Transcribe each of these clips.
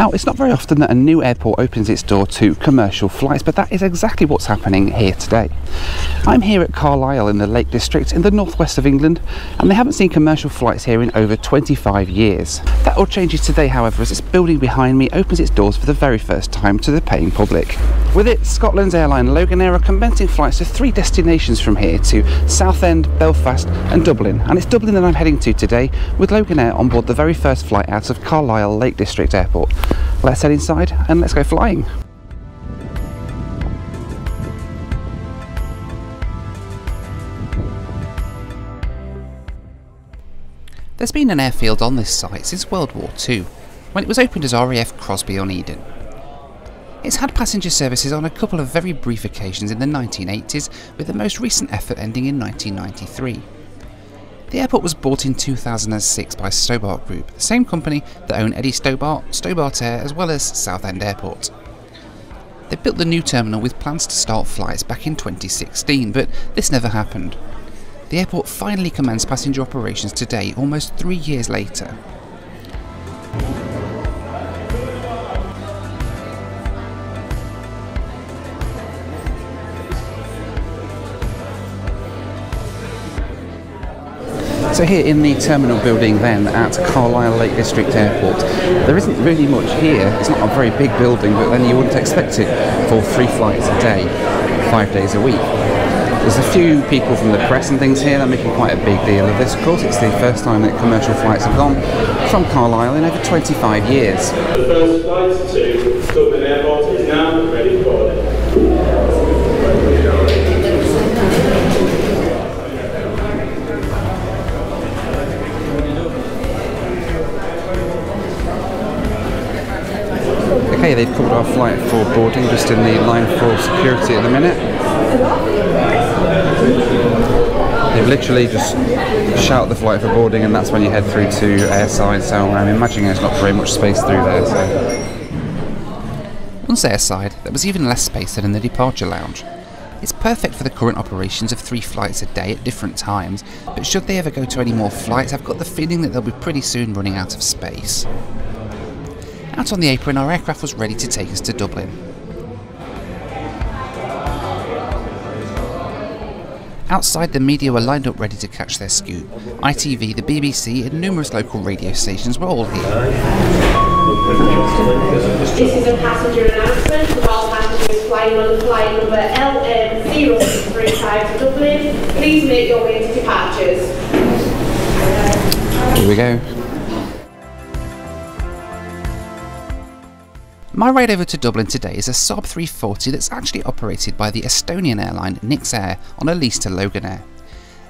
Now, it's not very often that a new airport opens its door to commercial flights, but that is exactly what's happening here today. I'm here at Carlisle in the Lake District in the northwest of England, and they haven't seen commercial flights here in over 25 years. That all changes today, however, as this building behind me opens its doors for the very first time to the paying public. With it, Scotland's airline Loganair are commencing flights to three destinations from here to Southend, Belfast, and Dublin, and it's Dublin that I'm heading to today with Loganair on board the very first flight out of Carlisle Lake District Airport. Let's head inside and let's go flying. There's been an airfield on this site since World War II, when it was opened as RAF Crosby on Eden. It's had passenger services on a couple of very brief occasions in the 1980s, with the most recent effort ending in 1993. The airport was bought in 2006 by Stobart Group, the same company that own Eddie Stobart, Stobart Air, as well as Southend Airport. They built the new terminal with plans to start flights back in 2016, but this never happened. The airport finally commenced passenger operations today, almost three years later. So here in the terminal building then at Carlisle Lake District Airport, there isn't really much here. It's not a very big building, but then you wouldn't expect it for three flights a day, five days a week. There's a few people from the press and things here that are making quite a big deal of this. Of course, it's the first time that commercial flights have gone from Carlisle in over 25 years. The first flight to Dublin Airport is now ready for Okay, they've called our flight for boarding, just in the line for security at the minute. They've literally just shout the flight for boarding, and that's when you head through to airside. So I'm imagining there's not very much space through there. So. Once airside, there was even less space than in the departure lounge. It's perfect for the current operations of three flights a day at different times, but should they ever go to any more flights, I've got the feeling that they'll be pretty soon running out of space. Out on the apron, our aircraft was ready to take us to Dublin. Outside, the media were lined up ready to catch their scoop. ITV, the BBC, and numerous local radio stations were all here. This is a passenger announcement for all passengers flying on flight number LM035 to Dublin. Please make your way to departures. Here we go. My ride over to Dublin today is a Saab 340 that's actually operated by the Estonian airline NyxAir on a lease to Loganair.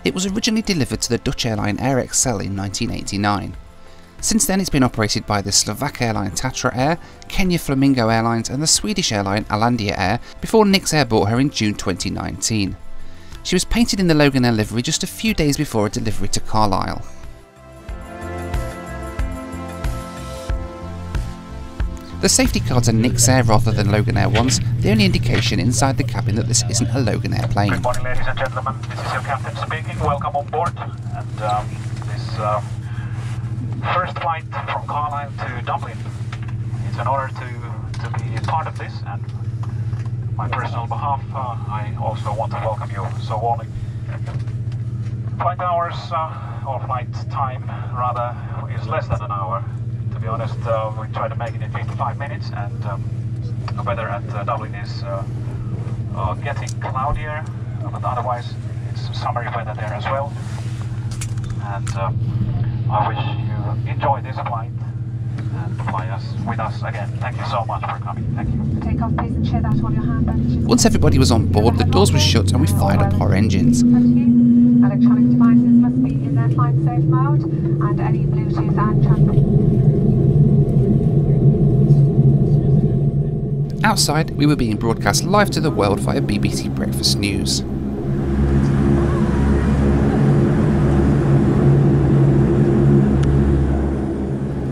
It was originally delivered to the Dutch airline Air Exel in 1989. Since then it's been operated by the Slovak airline Tatra Air, Kenya Flamingo Airlines and the Swedish airline Alandia Air before NyxAir bought her in June 2019. She was painted in the Loganair livery just a few days before a delivery to Carlisle. The safety cards are NyxAir rather than Loganair ones, the only indication inside the cabin that this isn't a Loganair plane. Good morning, ladies and gentlemen. This is your captain speaking. Welcome on board. And um, this uh, first flight from Carlisle to Dublin. It's an honor to, to be a part of this. And on my personal behalf, uh, I also want to welcome you so warmly. Flight hours, uh, or flight time, rather, is less than an hour. To be honest, uh, we try to make it in 55 minutes, and um, the weather at uh, Dublin is uh, uh, getting cloudier, but otherwise it's summery weather there as well. And um, I wish you enjoy this flight and fly us with us again. Thank you so much for coming. Thank you. Take off, please, and share that on your hand. Once everybody was on board, the doors were shut and we fired up our engines. Electronic devices must be in their flight safe mode, and any Bluetooth and Outside, we were being broadcast live to the world via BBC Breakfast News.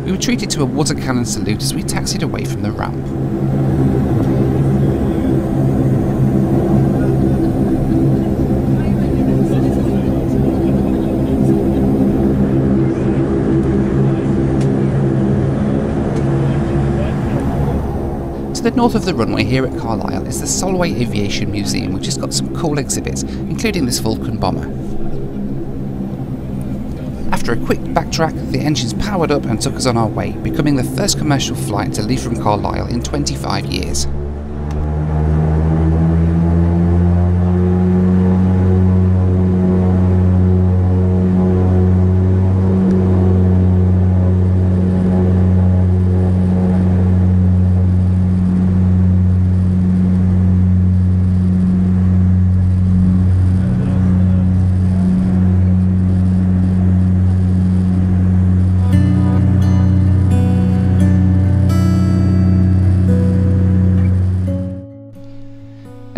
We were treated to a water cannon salute as we taxied away from the ramp. North of the runway here at Carlisle is the Solway Aviation Museum, which has got some cool exhibits, including this Vulcan bomber. After a quick backtrack, the engines powered up and took us on our way, becoming the first commercial flight to leave from Carlisle in 25 years.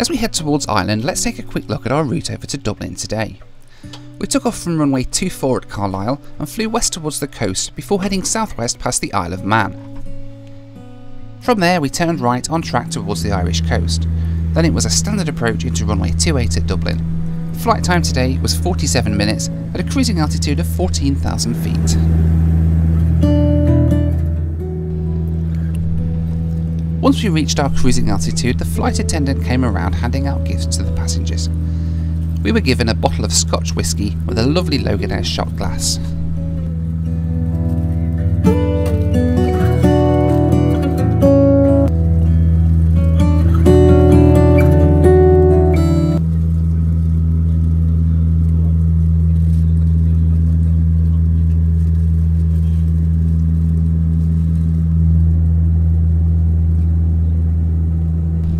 As we head towards Ireland, let's take a quick look at our route over to Dublin today. We took off from runway 24 at Carlisle and flew west towards the coast before heading southwest past the Isle of Man. From there we turned right on track towards the Irish coast. Then it was a standard approach into runway 28 at Dublin. Flight time today was 47 minutes at a cruising altitude of 14,000 feet. Once we reached our cruising altitude, the flight attendant came around handing out gifts to the passengers. We were given a bottle of Scotch whisky with a lovely Loganair shot glass.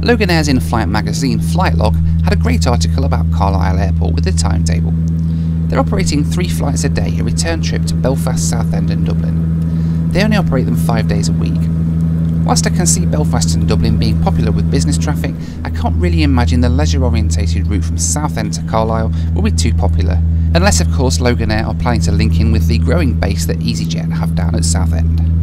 Loganair's in-flight magazine Flightlog had a great article about Carlisle Airport with the timetable. They're operating three flights a day, a return trip to Belfast, Southend and Dublin. They only operate them five days a week. Whilst I can see Belfast and Dublin being popular with business traffic, I can't really imagine the leisure-orientated route from Southend to Carlisle will be too popular, unless of course Loganair are planning to link in with the growing base that EasyJet have down at Southend.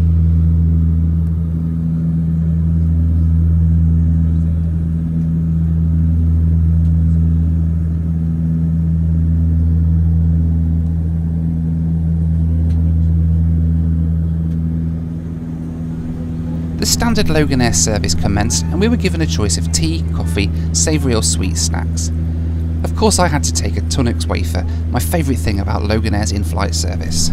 Standard Loganair service commenced and we were given a choice of tea, coffee, savoury or sweet snacks. Of course I had to take a Tunnocks wafer, my favourite thing about Loganair's in-flight service.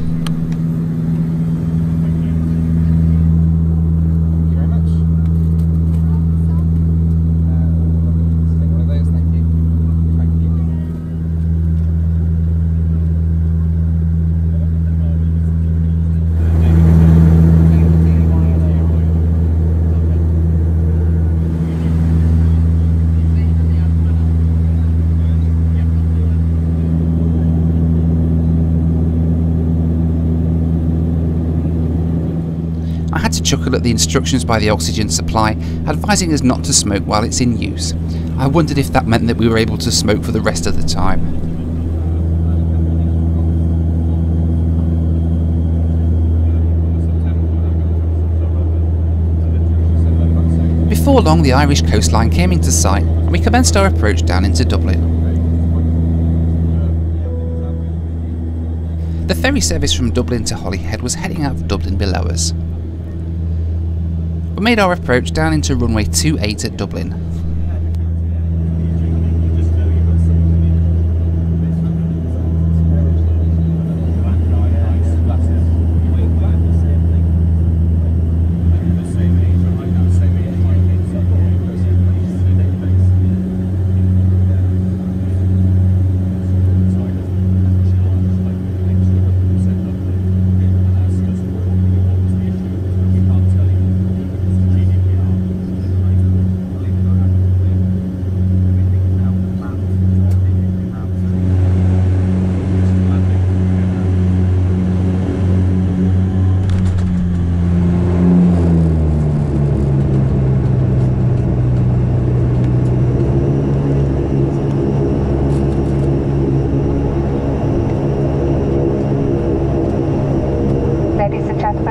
Chuckle at the instructions by the oxygen supply advising us not to smoke while it's in use. I wondered if that meant that we were able to smoke for the rest of the time. Before long, the Irish coastline came into sight and we commenced our approach down into Dublin. The ferry service from Dublin to Holyhead was heading out of Dublin below us. We made our approach down into runway 28 at Dublin.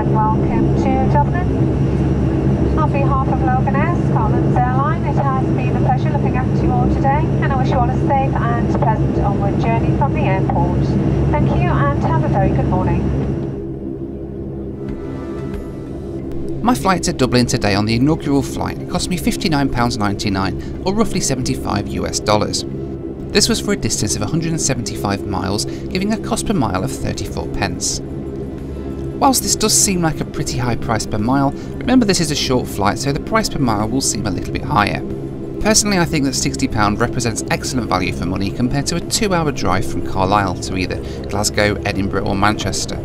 And welcome to Dublin. On behalf of Loganair, Scotland's airline, it has been a pleasure looking after you all today, and I wish you all a safe and pleasant onward journey from the airport. Thank you and have a very good morning. My flight to Dublin today on the inaugural flight cost me £59.99 or roughly 75 US dollars. This was for a distance of 175 miles, giving a cost per mile of 34 pence. Whilst this does seem like a pretty high price per mile, remember this is a short flight so the price per mile will seem a little bit higher. Personally I think that £60 represents excellent value for money compared to a two hour drive from Carlisle to either Glasgow, Edinburgh or Manchester.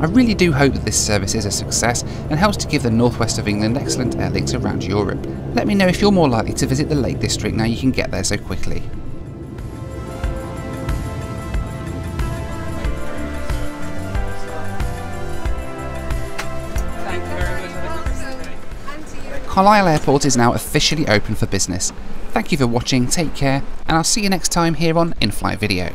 I really do hope that this service is a success and helps to give the northwest of England excellent air links around Europe. Let me know if you're more likely to visit the Lake District now you can get there so quickly. Carlisle Airport is now officially open for business. Thank you for watching, take care, and I'll see you next time here on In-Flight Video.